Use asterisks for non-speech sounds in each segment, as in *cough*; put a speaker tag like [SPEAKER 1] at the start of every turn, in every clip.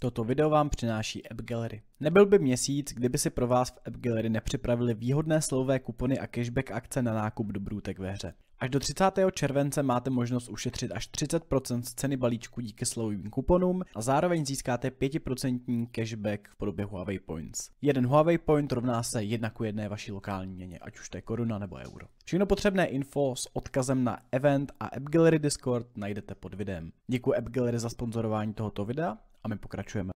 [SPEAKER 1] Toto video vám přináší App Gallery. Nebyl by měsíc, kdyby si pro vás v App Gallery nepřipravili výhodné slovové kupony a cashback akce na nákup dobrůtek ve hře. Až do 30. července máte možnost ušetřit až 30% z ceny balíčku díky slovovým kuponům a zároveň získáte 5% cashback v podobě Huawei Points. Jeden Huawei Point rovná se jedna ku jedné vaší lokální měně, ať už to je koruna nebo euro. Všechno potřebné info s odkazem na event a App Gallery Discord najdete pod videem. Děkuji App Gallery za sponzorování tohoto videa my pokračujeme.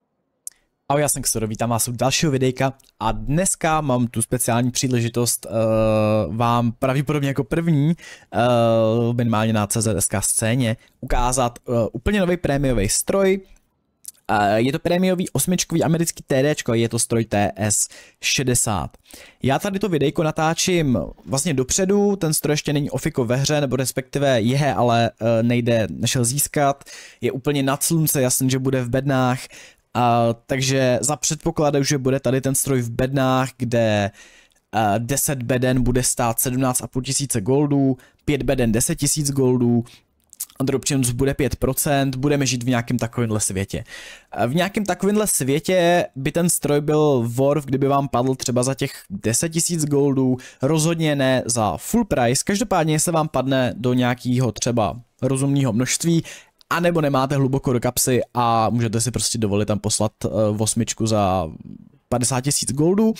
[SPEAKER 1] Ahoj, já jsem Ksoro, vítám vás u dalšího videjka a dneska mám tu speciální příležitost uh, vám pravděpodobně jako první, uh, minimálně na CZSK scéně, ukázat uh, úplně nový prémiový stroj. Uh, je to prémiový osmičkový americký TD, je to stroj TS60. Já tady to videjko natáčím vlastně dopředu, ten stroj ještě není ofiko ve hře, nebo respektive je, ale uh, nejde, nešel získat, je úplně nad slunce, jasný, že bude v bednách, Uh, takže za předpokladu, že bude tady ten stroj v bednách, kde uh, 10 beden bude stát 17,5 tisíce goldů, 5 beden 10 tisíc goldů, dropchance bude 5%, budeme žít v nějakém takovémhle světě. V nějakém takovémhle světě by ten stroj byl worth, kdyby vám padl třeba za těch 10 tisíc goldů, rozhodně ne za full price, každopádně jestli vám padne do nějakého třeba rozumného množství, a nebo nemáte hluboko do kapsy a můžete si prostě dovolit tam poslat uh, osmičku za 50 tisíc goldů,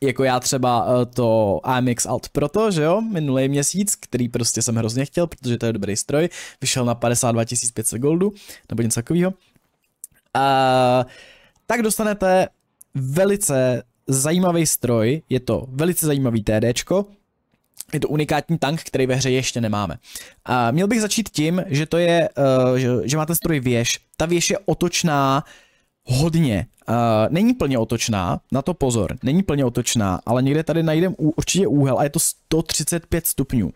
[SPEAKER 1] jako já třeba uh, to AMX Alt Proto, že jo, minulý měsíc, který prostě jsem hrozně chtěl, protože to je dobrý stroj, vyšel na 52 500 goldu, nebo něco takového. Uh, tak dostanete velice zajímavý stroj, je to velice zajímavý TDčko, je to unikátní tank, který ve hře ještě nemáme. A měl bych začít tím, že to je, uh, že, že máte stroj věž. Ta věž je otočná hodně. Uh, není plně otočná, na to pozor, není plně otočná, ale někde tady najdem určitě úhel a je to 135 stupňů. Uh,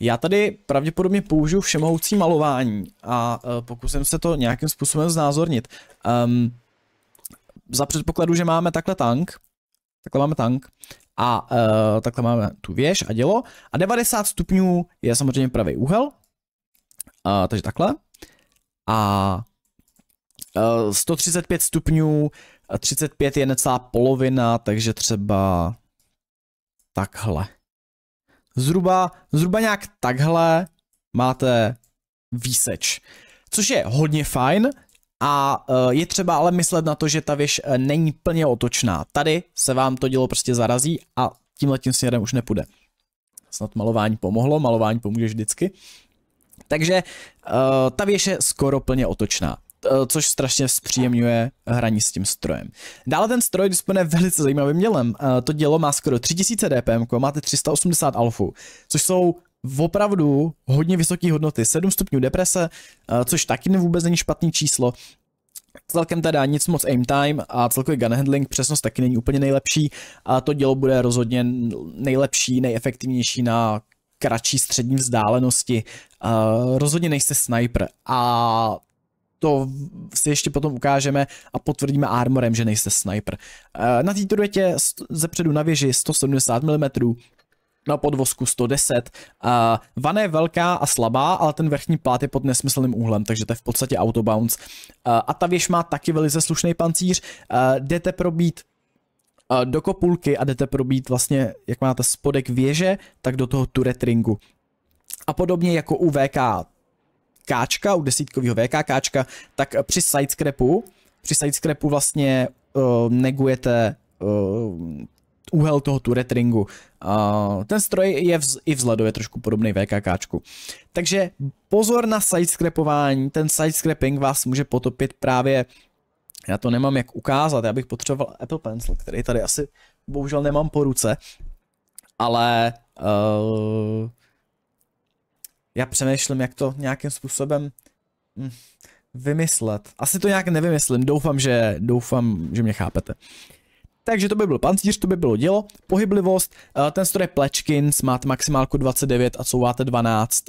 [SPEAKER 1] já tady pravděpodobně použiju všemohoucí malování a uh, pokusím se to nějakým způsobem znázornit. Um, za předpokladu, že máme takhle tank, takhle máme tank a uh, takhle máme tu věž a dělo. A 90 stupňů je samozřejmě pravý úhel. Uh, takže takhle. A 135 stupňů, 35 je necelá polovina, takže třeba takhle. Zhruba, zhruba nějak takhle máte výseč. Což je hodně fajn, a uh, je třeba ale myslet na to, že ta věž není plně otočná. Tady se vám to dělo prostě zarazí a tímhle tím směrem už nepůjde. Snad malování pomohlo, malování pomůže vždycky. Takže ta věž je skoro plně otočná což strašně zpříjemňuje hraní s tím strojem. Dále ten stroj disponuje velice zajímavým dělem. To dělo má skoro 3000 dpm, máte 380 alfu, což jsou opravdu hodně vysoké hodnoty. 7 stupňů deprese, eh, což taky vůbec není špatný číslo. Celkem teda nic moc aim time a celkový gun handling přesnost taky není úplně nejlepší a to dělo bude rozhodně nejlepší, nejefektivnější na kratší střední vzdálenosti. Uh, rozhodně nejste sniper a to si ještě potom ukážeme a potvrdíme armorem, že nejste sniper. Uh, na této turretě zepředu na věži 170 mm, na podvozku 110. Uh, vana je velká a slabá, ale ten vrchní plát je pod nesmyslným úhlem, takže to je v podstatě autobounce. Uh, a ta věž má taky velice slušný pancíř. Uh, jdete probít uh, do kopulky a jdete probít vlastně, jak máte spodek věže, tak do toho turret ringu. A podobně jako u VK káčka, u desítkového VK káčka, tak při sidescrapu, při sidescrapu vlastně uh, negujete uh, úhel toho turret ringu. Uh, ten stroj je vz, i vzhledově trošku podobný VKKčku. Takže pozor na sidescrapování, ten sidescraping vás může potopit právě já to nemám jak ukázat, já bych potřeboval Apple Pencil, který tady asi bohužel nemám po ruce, ale uh, já přemýšlím, jak to nějakým způsobem hm, vymyslet. Asi to nějak nevymyslím, doufám, že, doufám, že mě chápete. Takže to by byl pancíř, to by bylo dělo. Pohyblivost, eh, ten stroj Plečkins, máte maximálku 29 a couváte 12,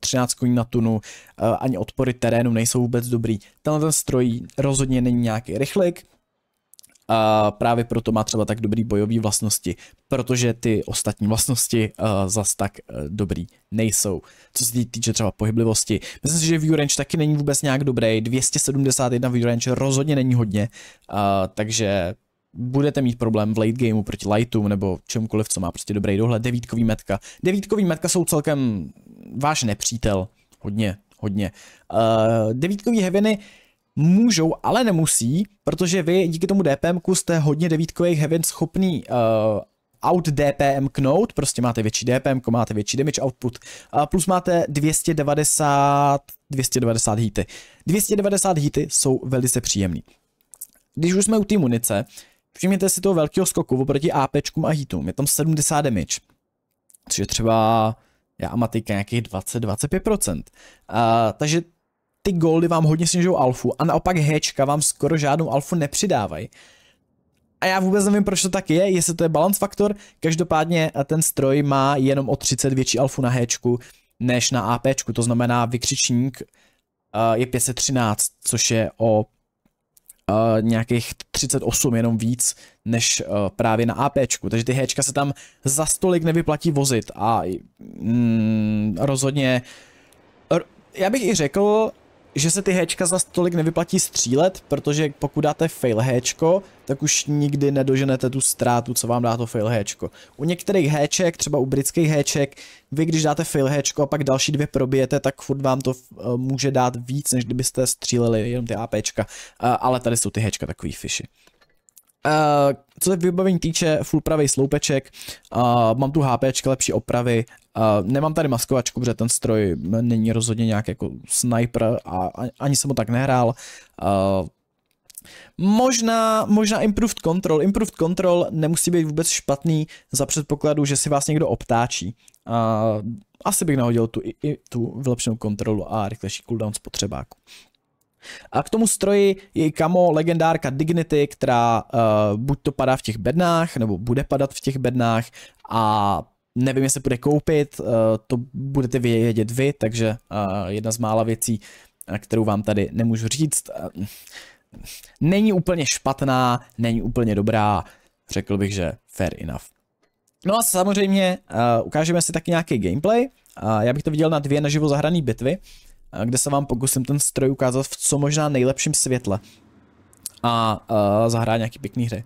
[SPEAKER 1] 13 koní na tunu, eh, ani odpory terénu nejsou vůbec dobrý. Tenhle ten stroj rozhodně není nějaký rychlik, a právě proto má třeba tak dobrý bojový vlastnosti, protože ty ostatní vlastnosti uh, zas tak uh, dobrý nejsou, co se týče třeba pohyblivosti. Myslím si, že view range taky není vůbec nějak dobrý, 271 view range rozhodně není hodně, uh, takže budete mít problém v late gameu proti lightům nebo čemukoliv, co má prostě dobrý dohled. Devítkový metka. Devítkový metka jsou celkem váš nepřítel. Hodně, hodně. Uh, devítkový heaveny můžou, ale nemusí, protože vy díky tomu DPM jste hodně devítkových heaven schopný uh, out DPM knout, prostě máte větší DPM, máte větší damage output, uh, plus máte 290, 290 hity. 290 hity jsou velice příjemný. Když už jsme u té munice, všimněte si toho velkého skoku oproti APčkům a hitům, je tam 70 damage, což je třeba já amatika nějakých 20-25%. Uh, takže ty goldy vám hodně snižují alfu a naopak hečka vám skoro žádnou alfu nepřidávají. A já vůbec nevím, proč to tak je, jestli to je balance faktor, každopádně ten stroj má jenom o 30 větší alfu na hečku než na APčku, to znamená vykřičník uh, je 513, což je o uh, nějakých 38 jenom víc než právě na APčku, takže ty Hčka se tam za stolik nevyplatí vozit a mm, rozhodně já bych i řekl, že se ty héčka za tolik nevyplatí střílet, protože pokud dáte fail héčko, tak už nikdy nedoženete tu ztrátu, co vám dá to fail héčko. U některých héček, třeba u britských héček, vy když dáte fail héčko a pak další dvě probijete, tak furt vám to uh, může dát víc, než kdybyste stříleli jenom ty APčka, uh, ale tady jsou ty héčka takový fishy. Uh, co se vybavení týče, full pravý sloupeček, uh, mám tu HP, lepší opravy, uh, nemám tady maskovačku, protože ten stroj není rozhodně nějak jako sniper a ani jsem ho tak nehrál. Uh, Možná, možná Improved Control. Improved Control nemusí být vůbec špatný za předpokladu, že si vás někdo obtáčí. Uh, asi bych nahodil tu, i, tu vylepšenou kontrolu a rychlejší cooldown spotřebáku. A k tomu stroji je i kamo legendárka Dignity, která uh, buď to padá v těch bednách, nebo bude padat v těch bednách a nevím, jestli bude koupit, uh, to budete vědět vy, takže uh, jedna z mála věcí, kterou vám tady nemůžu říct, není úplně špatná, není úplně dobrá, řekl bych, že fair enough. No a samozřejmě uh, ukážeme si taky nějaký gameplay. Uh, já bych to viděl na dvě naživo zahrané bitvy kde se vám pokusím ten stroj ukázat v co možná nejlepším světle a uh, zahrát nějaký pěkný hry.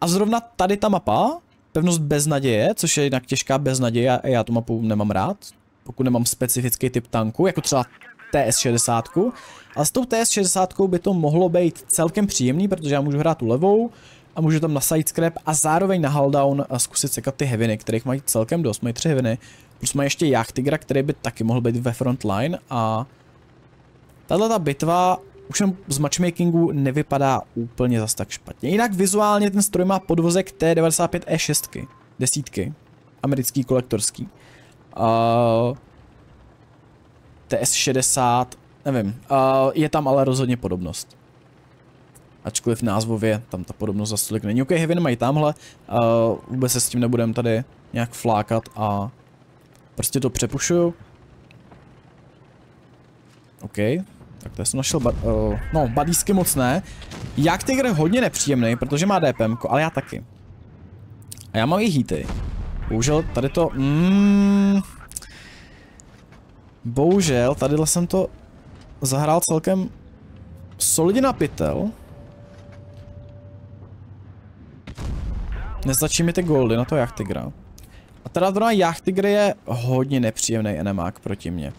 [SPEAKER 1] A zrovna tady ta mapa, pevnost bez naděje, což je jinak těžká bez naděje a já tu mapu nemám rád, pokud nemám specifický typ tanku, jako třeba TS60, a s tou TS60 by to mohlo být celkem příjemný, protože já můžu hrát tu levou a můžu tam na sidescrap a zároveň na hulldown a zkusit sekat ty heaviny, kterých mají celkem dost, mají tři heaviny, Plus má ještě Jachtigra, který by taky mohl být ve frontline a tahle ta bitva už jen z matchmakingu nevypadá úplně zas tak špatně. Jinak vizuálně ten stroj má podvozek T95E6, desítky, americký kolektorský. Uh, TS60, nevím, uh, je tam ale rozhodně podobnost. Ačkoliv názvově tam ta podobnost za stolik není. OK, Heavy mají tamhle, uh, vůbec se s tím nebudem tady nějak flákat a Prostě to přepušuju. OK. Tak to jsem našel, uh, no, badísky moc ne. Jak Tiger je hodně nepříjemný, protože má DPM, ale já taky. A já mám i hity. Bohužel tady to, mm, Bohužel, tadyhle jsem to zahrál celkem solidně na pytel. Nestačí mi ty goldy na to Jachtigra. A teda zrovna Jachtigr je hodně nepříjemný enemák proti mně.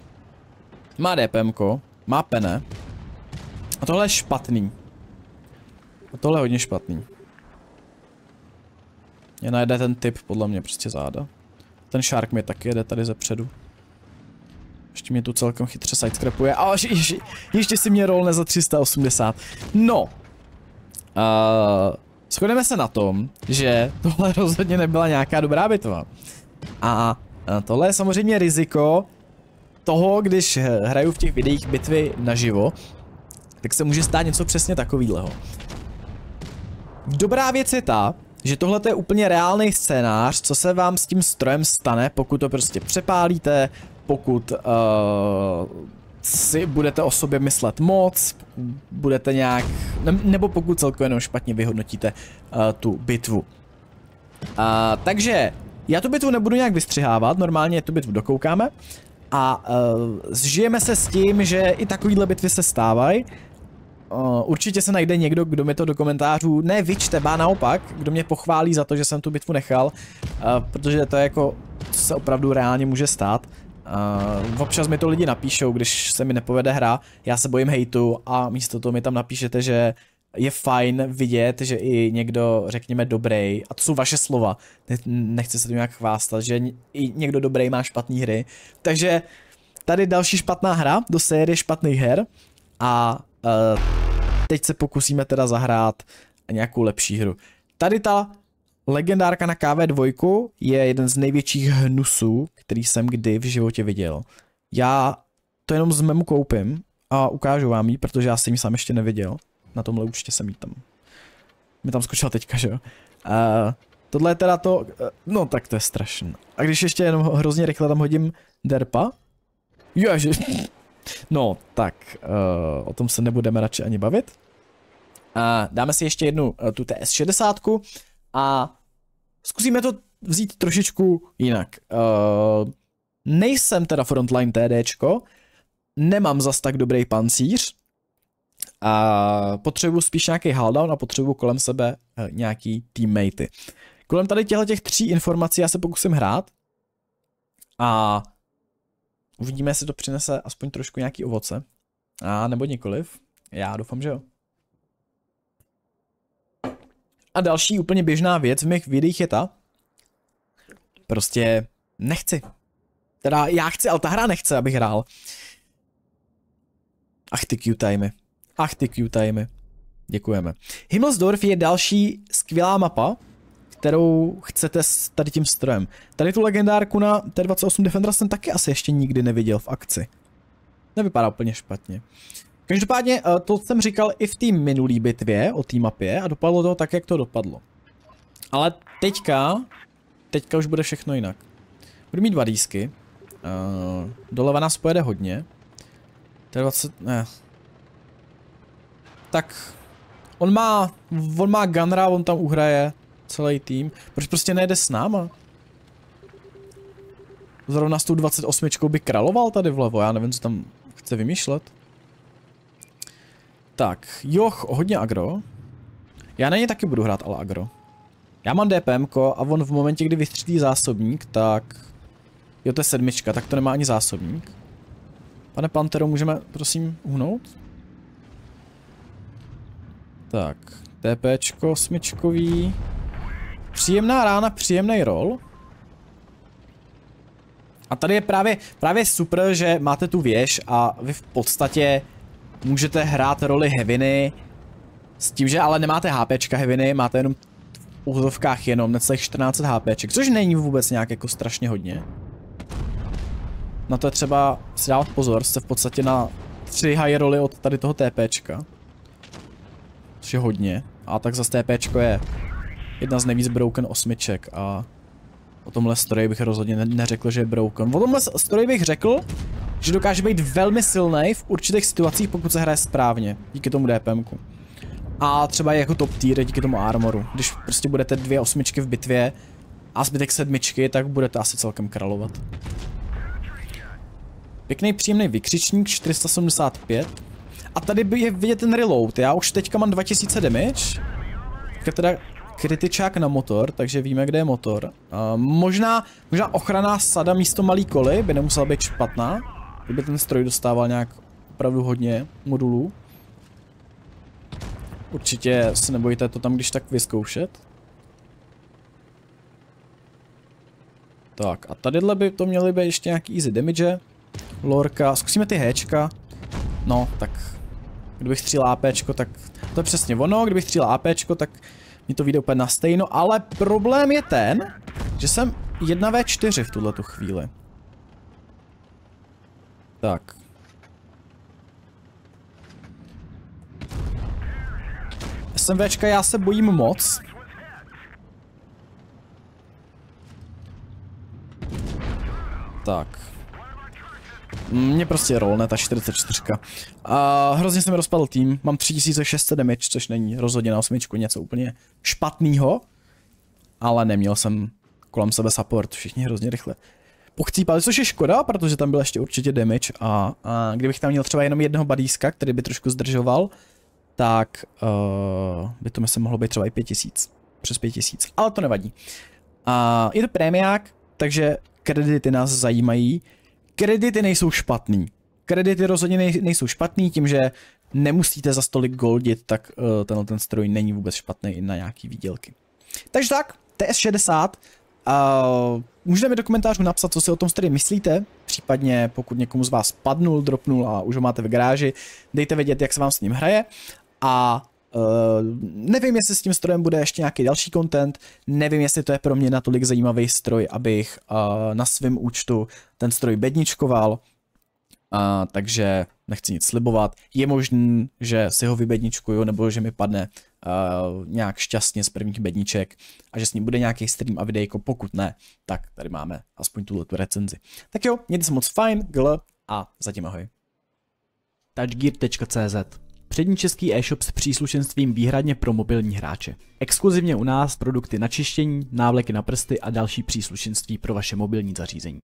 [SPEAKER 1] Má DPMko, má pene. A tohle je špatný. A tohle je hodně špatný. Je najde ten typ, podle mě, prostě záda. Ten Shark mi taky jede tady zepředu. Ještě mě tu celkem chytře sidescrapuje. A ještě, ještě si mě rolne za 380. No. Uh, shodneme se na tom, že tohle *laughs* rozhodně nebyla nějaká dobrá bitva. A tohle je samozřejmě riziko toho, když hraju v těch videích bitvy naživo, tak se může stát něco přesně takového. Dobrá věc je ta, že tohle je úplně reálný scénář, co se vám s tím strojem stane, pokud to prostě přepálíte, pokud uh, si budete o sobě myslet moc, budete nějak, nebo pokud celkově jenom špatně vyhodnotíte uh, tu bitvu. Uh, takže Já tu bitvu nebudu nějak vystřihávat, normálně tu bitvu dokoukáme. A uh, zžijeme se s tím, že i takovýhle bitvy se stávají. Uh, určitě se najde někdo, kdo mi to do komentářů ne vyčte, bá naopak, kdo mě pochválí za to, že jsem tu bitvu nechal, uh, protože to je jako, co se opravdu reálně může stát. Uh, občas mi to lidi napíšou, když se mi nepovede hra, já se bojím hejtu a místo toho mi tam napíšete, že je fajn vidět, že i někdo, řekněme, dobrý, a to jsou vaše slova, nechci se to nějak chvástat, že i někdo dobrý má špatné hry. Takže tady další špatná hra do série špatných her a uh, teď se pokusíme teda zahrát nějakou lepší hru. Tady ta legendárka na KV2 je jeden z největších hnusů, který jsem kdy v životě viděl. Já to jenom z memu koupím a ukážu vám ji, protože já jsem ji sám ještě neviděl na tomhle účtě jsem jí tam. Mi tam skočila teďka, že jo. Uh, tohle je teda to, uh, no tak to je strašné. A když ještě jenom hrozně rychle tam hodím derpa. Ježi. No, tak uh, o tom se nebudeme radši ani bavit. A dáme si ještě jednu uh, tu TS60 a zkusíme to vzít trošičku jinak. Uh, nejsem teda frontline TDčko, nemám zas tak dobrý pancíř, a potřebuji spíš nějaký haldown a potřebuji kolem sebe eh, nějaký teammatey. Kolem tady těchto těch tří informací já se pokusím hrát a uvidíme, jestli to přinese aspoň trošku nějaký ovoce. A nebo nikoliv. Já doufám, že jo. A další úplně běžná věc v mých videích je ta, prostě nechci. Teda já chci, ale ta hra nechce, abych hrál. Ach ty cute timey. Ach ty Q-timey. Děkujeme. Himmelsdorf je další skvělá mapa, kterou chcete s tady tím strojem. Tady tu legendárku na T28 Defender jsem taky asi ještě nikdy neviděl v akci. Nevypadá úplně špatně. Každopádně eh, to jsem říkal i v té minulý bitvě o té mapě a dopadlo to tak, jak to dopadlo. Ale teďka, teďka už bude všechno jinak. Budu mít dva dísky. Uh, doleva nás pojede hodně. T20, ne, tak on má, on má Gunra, on tam uhraje celý tým. Proč prostě nejde s náma? Zrovna s tou 28 by kraloval tady vlevo, já nevím, co tam chce vymýšlet. Tak, Joch, hodně agro. Já na ně taky budu hrát ale agro. Já mám DPM a on v momentě, kdy vystřílí zásobník, tak... Jo, to je sedmička, tak to nemá ani zásobník. Pane Pantero, můžeme, prosím, uhnout? Tak, TPčko osmičkový. Příjemná rána, příjemný roll. A tady je právě, právě super, že máte tu věž a vy v podstatě můžete hrát roli Heaviny s tím, že ale nemáte HPčka Heaviny, máte jenom v úzovkách jenom necelých 14 HPček, což není vůbec nějak jako strašně hodně. Na to je třeba si dávat pozor, jste v podstatě na 3 high roly od tady toho TPčka což je hodně. A tak za TPčko je jedna z nejvíc broken osmiček a o tomhle stroji bych rozhodně neřekl, že je broken. O tomhle stroji bych řekl, že dokáže být velmi silný v určitých situacích, pokud se hraje správně, díky tomu DPMku. A třeba jako top tier díky tomu armoru. Když prostě budete dvě osmičky v bitvě a zbytek sedmičky, tak budete asi celkem kralovat. Pěkný příjemný vykřičník 475. A tady je vidět ten reload. Já už teďka mám 2000 damage. Je teda kritičák na motor, takže víme, kde je motor. Uh, možná, možná ochranná sada místo malý koly by nemusela být špatná. Kdyby ten stroj dostával nějak opravdu hodně modulů. Určitě se nebojte to tam když tak vyzkoušet. Tak a tadyhle by to měly být ještě nějaký easy damage. Lorka, zkusíme ty Hčka. No, tak Kdybych střílel APčko, tak to je přesně ono, kdybych střílel APčko, tak mi to vyjde úplně na stejno, ale problém je ten, že jsem 1v4 v tuhle chvíli. Tak. SMVčka já se bojím moc. Tak. Mě prostě rolne ta 44. A hrozně se mi rozpadl tým, mám 3600 damage, což není rozhodně na osmičku něco úplně špatného. Ale neměl jsem kolem sebe support, všichni hrozně rychle pochcípali, což je škoda, protože tam byl ještě určitě damage a, a kdybych tam měl třeba jenom jednoho badíska, který by trošku zdržoval, tak uh, by to myslím mohlo být třeba i 5000, přes 5000, ale to nevadí. A je to prémiák, takže kredity nás zajímají. Kredity nejsou špatný. Kredity rozhodně nejsou špatný, tím, že nemusíte za stolik goldit, tak uh, tenhle ten stroj není vůbec špatný i na nějaký výdělky. Takže tak, TS60, uh, můžete mi do komentářů napsat, co si o tom stroji myslíte, případně pokud někomu z vás padnul, dropnul a už ho máte v garáži, dejte vědět, jak se vám s ním hraje a Uh, nevím, jestli s tím strojem bude ještě nějaký další content, nevím, jestli to je pro mě natolik zajímavý stroj, abych uh, na svém účtu ten stroj bedničkoval, a, takže nechci nic slibovat. Je možný, že si ho vybedničkuju, nebo že mi padne uh, nějak šťastně z prvních bedniček a že s ním bude nějaký stream a videjko, pokud ne, tak tady máme aspoň tuhle tu recenzi. Tak jo, mějte se moc fajn, gl a zatím ahoj. touchgear.cz Přední český e-shop s příslušenstvím výhradně pro mobilní hráče. Exkluzivně u nás produkty na čištění, návleky na prsty a další příslušenství pro vaše mobilní zařízení.